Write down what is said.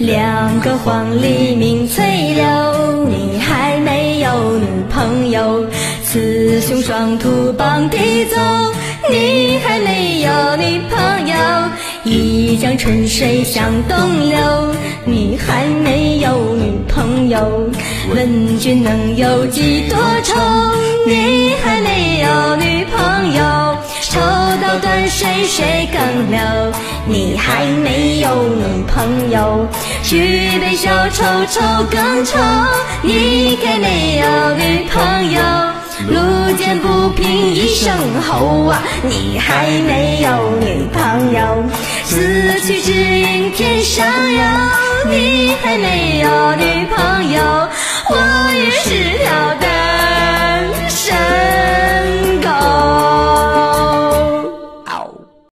两个黄鹂鸣翠柳，你还没有女朋友。雌雄双兔傍地走，你还没有女朋友。一江春水向东流，你还没有女朋友。问君能有几多愁，你还谁更流，你还没有女朋友。举杯消愁愁更愁，你还没有女朋友。路见不平一声吼啊，你还没有女朋友。此去只应天上有，你还没有女朋友。我也是。